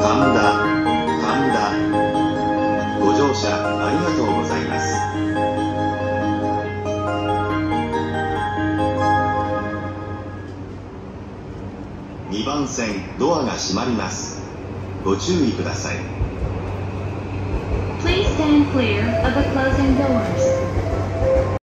神田神田ご乗車ありがとうございます。2番線ドアが閉まります。ご注意ください。Please stand clear of the.